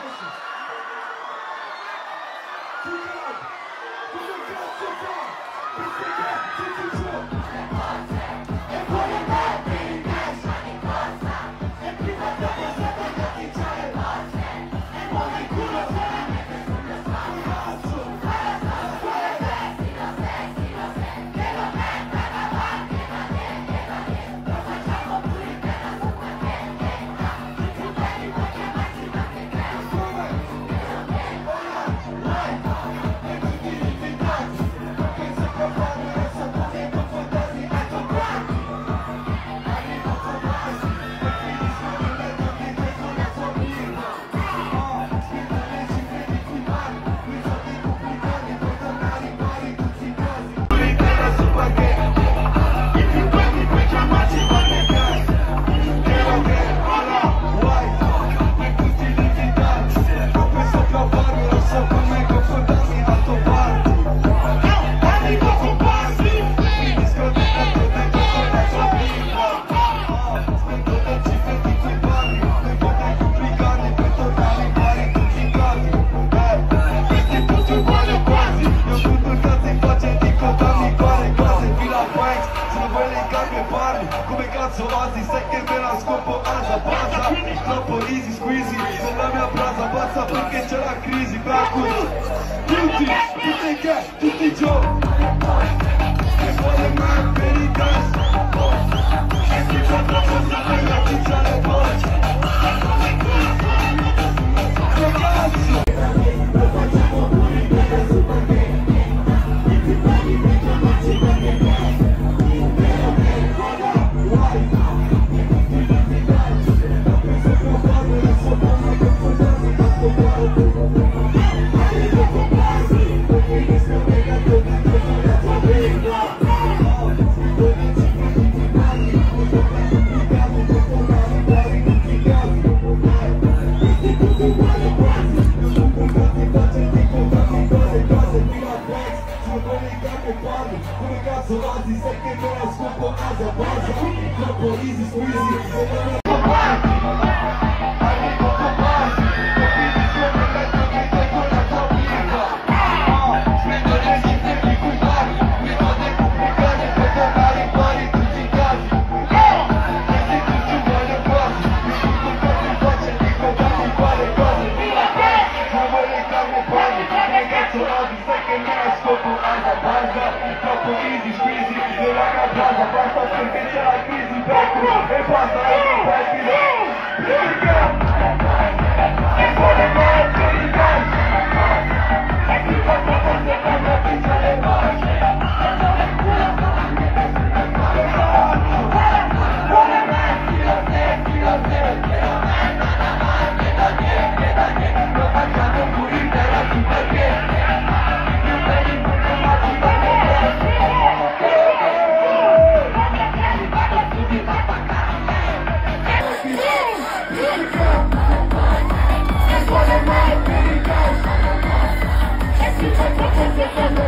Good job! Good 行 crise para tudo. ocupado Por acaso nós, isso é que não escutam as abasas Trampolizes, quizzes, siempre